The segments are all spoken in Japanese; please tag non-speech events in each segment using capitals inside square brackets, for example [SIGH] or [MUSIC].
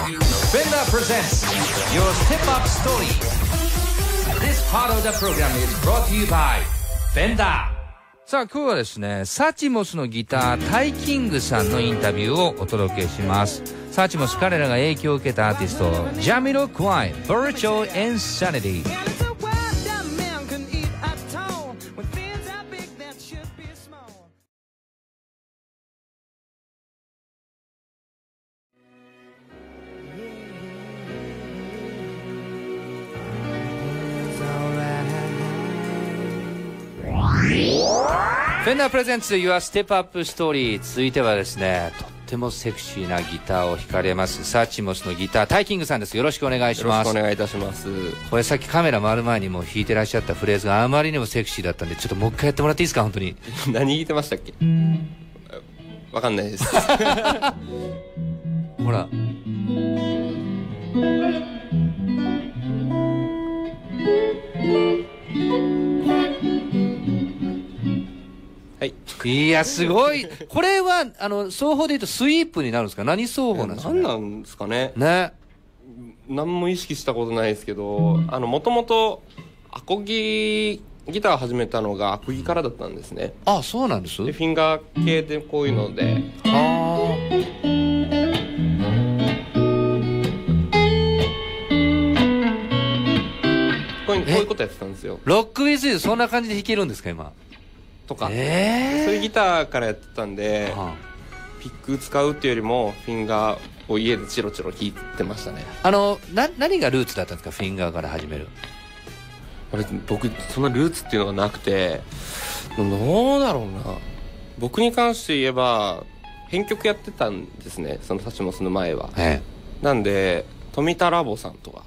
Fender presents your step up story. This part of the program is brought to you by Fender. さあ今日はですね、サチモスのギター、タイキングさんのインタビューをお届けします。サチモス彼らが影響を受けたアーティスト、ジャミロ・クワイ、Virtual Insanity。フェンダープレゼンツ Your Step Up Story 続いてはですねとってもセクシーなギターを弾かれます。サーチモスのギタータイキングさんです。よろしくお願いします。よろしくお願いいたします。これさっきカメラ回る前にも弾いてらっしゃったフレーズがあまりにもセクシーだったんでちょっともう一回やってもらっていいですか本当に。何弾いてましたっけ？わかんないです。[LAUGHS] ほらいいやすごい。これはあの奏法で言うとスイープになるんですか？何奏法なんですか、ね、何なんですかね？ね。何も意識したことないですけどあのもともとアコギギター始めたのがアコギからだったんですね。あそうなんです？でフィンガー系でこういうので。はこういうこういうことやってたんですよ。ロックウィズユそんな感じで弾けるんですか今？とか、えー、そういうギターからやってたんで、はあ、ピック使うっていうよりもフィンガーを家でチロチロ弾いてましたね。あのな何がルーツだったんですか？フィンガーから始める。あれ僕そんなルーツっていうのがなくてどうだろうな。僕に関して言えば編曲やってたんですね。その立ちもする前は、ええ、なんで富田ラボさんとか。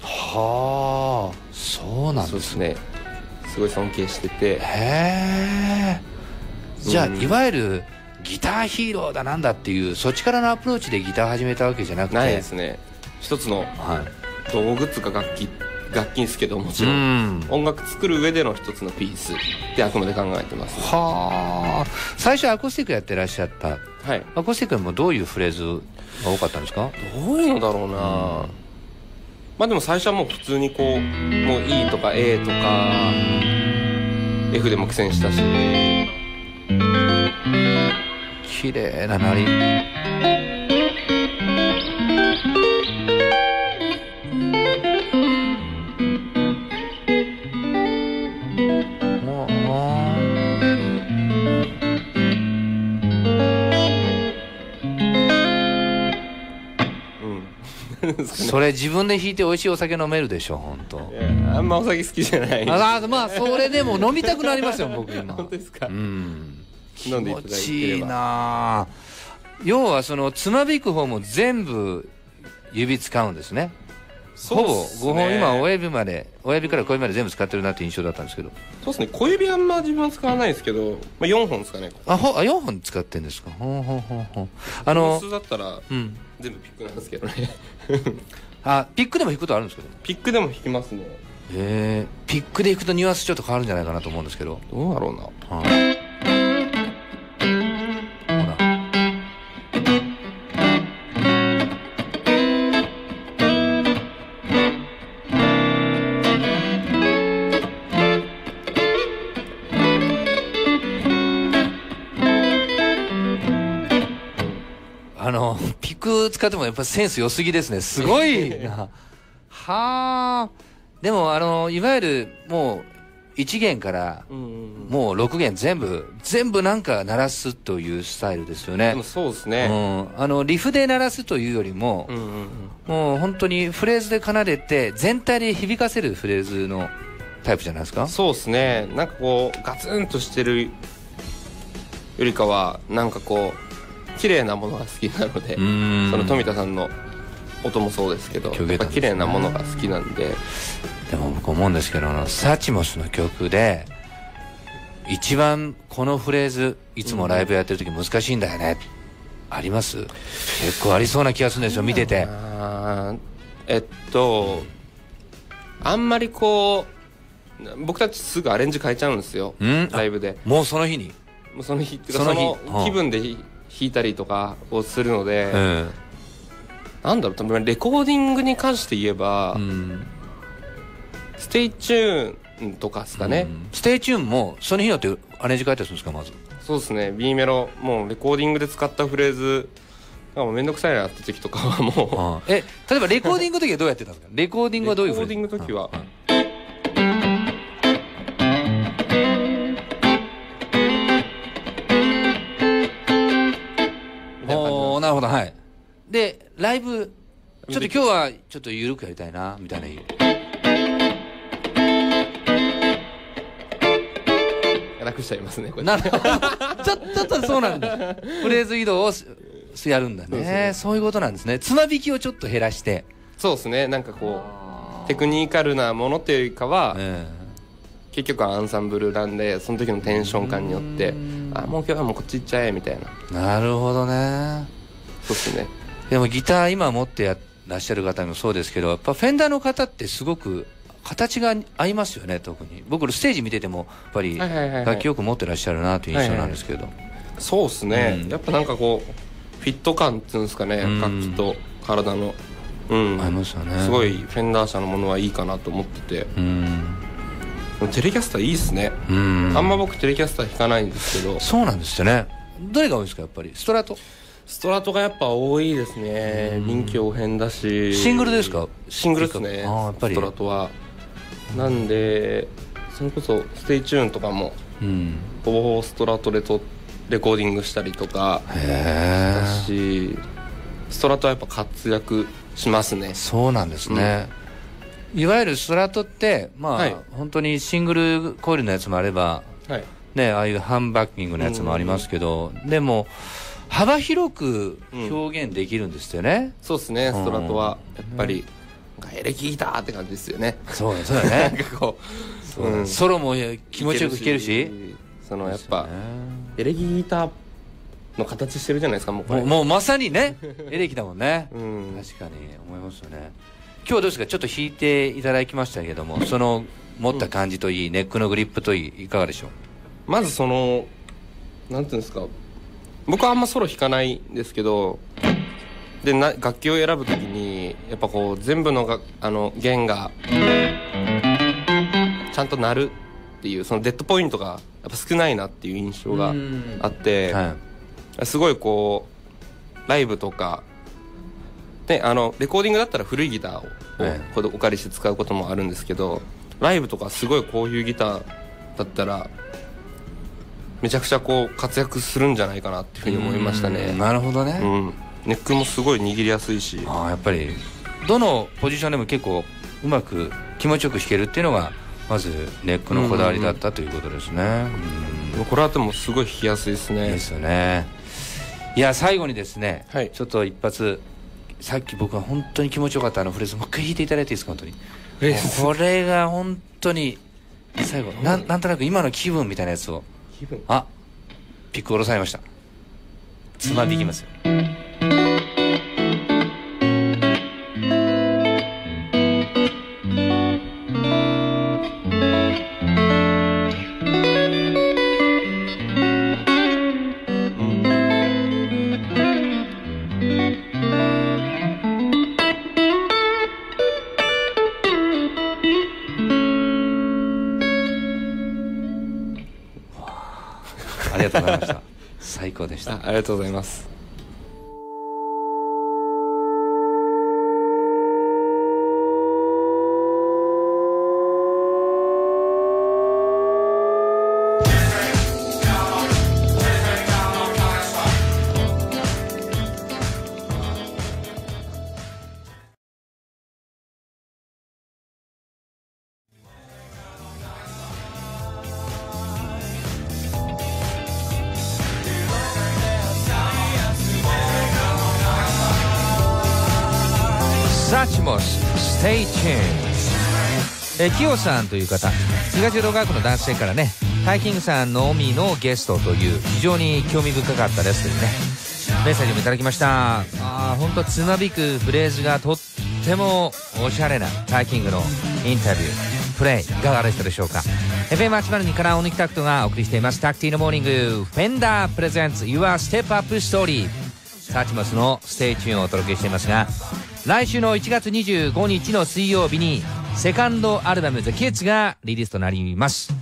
はあそうなんですねすごい尊敬してて。へえじゃあ、うん、いわゆるギターヒーローだなんだっていうそっちからのアプローチでギター始めたわけじゃなくて。ないですね。一つの道具っつか楽器楽器ですけどもちろん、うん、音楽作る上での一つのピース。ってあくまで考えてます、はあ。最初アコースティックやってらっしゃった。はい。アコースティックもどういうフレーズが多かったんですか？どういうのだろうな、うん、まあでも最初はもう普通にこうもう E とか A とか F でも苦戦したし。綺麗な鳴りそれ自分で引いて美味しいお酒飲めるでしょ本当。あんまお酒好きじゃない。あまあそれでも飲みたくなりますよ [LAUGHS] 僕今。本当ですか？うん。飲んでいただいな要はそのつまびく方も全部指使うんですね。ほぼ5本今親指まで親指から小指まで全部使ってるなって印象だったんですけど。そうですね。小指あんま自分は使わないですけど、まあ、4本ですかね。あほあ4本使ってんですか。ほうほうほうほう。あの普通だったら、うん、全部ピックなんですけどね。[LAUGHS] あピックでも弾くことあるんですけどピックでも弾きますね。へえピックで弾くとニュアンスちょっと変わるんじゃないかなと思うんですけど。どうだろうな、はあ使ってもやっぱセンス良すぎですね。すごいな。はあ。でも、あの、いわゆる、もう、1弦から、もう6弦全部、全部なんか鳴らすというスタイルですよね。でもそうですね。うん。あの、リフで鳴らすというよりも、うんうんうん、もう本当にフレーズで奏でて、全体で響かせるフレーズのタイプじゃないですか？そうですね。なんかこう、ガツンとしてるよりかは、なんかこう、綺麗なものが好きなのでその富田さんの音もそうですけど、やっぱ綺麗なものが好きなんで。でも僕思うんですけどサチモスの曲で一番このフレーズいつもライブやってる時難しいんだよね、うん、あります？結構ありそうな気がするんですよ見てて。えっとあんまりこう僕たちすぐアレンジ変えちゃうんですよライブで。もうその日に？その日っていうかその気分で弾いたりとかをするので、なんだろう多分レコーディングに関して言えば、うん、 STAY TUNE とかですかね、うん、 STAY TUNE もその日によってアレンジ変えたりするんですかまず？そうですね。B メロもうレコーディングで使ったフレーズがもう面倒くさいなって時とかはもうえ例えばレコーディングの時はどうやってたんですか？[LAUGHS] レコーディングはどういうレコーディングの時は、おなるほどはい。でライブちょっと今日はちょっと緩くやりたいなみたいな楽しちゃいますねこれ。なるほど。ちょちょっとそうなんだ。フレーズ移動をやるんだね。そういうことなんですね。つま引きをちょっと減らして。そうですね。なんかこうテクニカルなものっていうよりかは、えー、結局はアンサンブルなんでその時のテンション感によってあもう今日はもうこっち行っちゃえみたいな。なるほどねそうですね。でもギター今持ってやらっしゃる方もそうですけどやっぱフェンダーの方ってすごく形が合いますよね特に。僕ステージ見ててもやっぱり楽器よく持ってらっしゃるなという印象なんですけど、そうですね、うん、やっぱなんかこうフィット感っていうんですかね、うん、楽器と体の。うん。合いますよね。すごいフェンダー社のものはいいかなと思ってて。うん。テレキャスターいいっすね。うん。あんま僕テレキャスター弾かないんですけど。そうなんですよね。どれが多いですかやっぱり？ストラト？ストラトがやっぱ多いですね。臨機応変だし。シングルですか？シングルですね。あやっぱり。ストラトは。なんでそれこそ「STAY TUNE」とかも、うん、ほぼほぼストラトでレコーディングしたりとか。だしストラトはやっぱ活躍しますね。そうなんですね、うん、いわゆるストラトってまあ、はい、本当にシングルコイルのやつもあれば、はい、ねああいうハンバッキングのやつもありますけど、でも幅広く表現できるんですよね、うん、そうですねストラトは。やっぱり、エレキギターって感じですよね。そうそうだね。[LAUGHS] なんかこう、うん、ソロも気持ちよく弾けるし。そのやっぱ、エレキギターの形してるじゃないですかもうもうまさにね。[LAUGHS] エレキだもんね、うん、確かに思いますよね。今日はどうですか？ちょっと弾いていただきましたけども [LAUGHS] その持った感じといい、うん、ネックのグリップといいいかがでしょう？まずそのなんていうんですか僕はあんまソロ弾かないんですけどでな楽器を選ぶときにやっぱこう全部のがあの弦がちゃんと鳴るっていうそのデッドポイントがやっぱ少ないなっていう印象があって、はい、すごいこうライブとかであのレコーディングだったら古いギターを、はい、お借りして使うこともあるんですけどライブとかすごいこういうギターだったらめちゃくちゃこう活躍するんじゃないかなっていうふうに思いましたね。なるほどね、うん。ネックもすごい握りやすいし。ああやっぱり。どのポジションでも結構うまく気持ちよく弾けるっていうのがまずネックのこだわりだったということですね、うん、これはでもすごい弾きやすいですね。ですよね。いや最後にですね、はい、ちょっと一発さっき僕は本当に気持ちよかったあのフレーズもう一回弾いていただいていいですか本当に。これが本当に最後ななんとなく今の気分みたいなやつをあピック下ろされました。つまんでいきますよ。したありがとうございます。えキヨさんという方東淀川区の男性からねタイキングさんのみのゲストという非常に興味深かったですというねメッセージもいただきました。あ本当つまびくフレーズがとってもおしゃれなタイキングのインタビュープレイいかがでしたでしょうか？FM802 から大抜卓人がお送りしています。 TACTY IN THE MORNING フェンダー presents Your Step Up Story Suchmos の STAY TUNE をお届けしていますが来週の1月25日の水曜日にセカンドアルバム「The Kids」がリリースとなります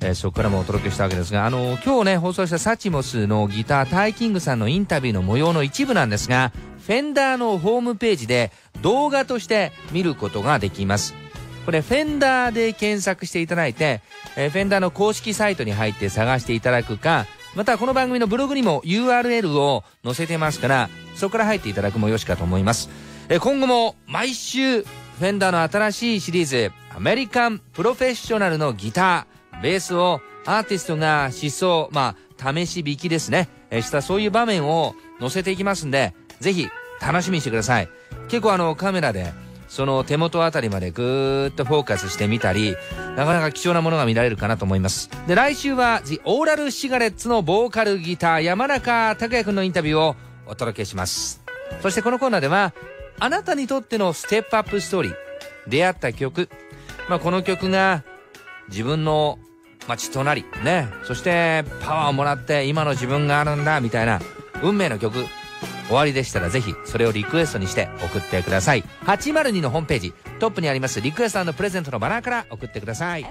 えー、そこからもお届けしたわけですが、あの、今日ね、放送したサチモスのギター、タイキングさんのインタビューの模様の一部なんですが、フェンダーのホームページで動画として見ることができます。これ、フェンダーで検索していただいて、えー、フェンダーの公式サイトに入って探していただくか、またこの番組のブログにも URL を載せてますから、そこから入っていただくもよしかと思います。え、今後も毎週、フェンダーの新しいシリーズ、アメリカンプロフェッショナルのギター、ベースをアーティストが思想、まあ、試し弾きですね、え、したそういう場面を載せていきますんで、ぜひ楽しみにしてください。結構あのカメラでその手元あたりまでぐーっとフォーカスしてみたり、なかなか貴重なものが見られるかなと思います。で、来週は The Oral Cigarettes のボーカルギター山中拓也くんのインタビューをお届けします。そしてこのコーナーでは、あなたにとってのステップアップストーリー、出会った曲、まあ、この曲が自分のまあ、血となり、ね、そしてパワーをもらって今の自分があるんだみたいな運命の曲。おありでしたらぜひそれをリクエストにして送ってください。802のホームページ。トップにありますリクエストプレゼントのバナーから送ってください。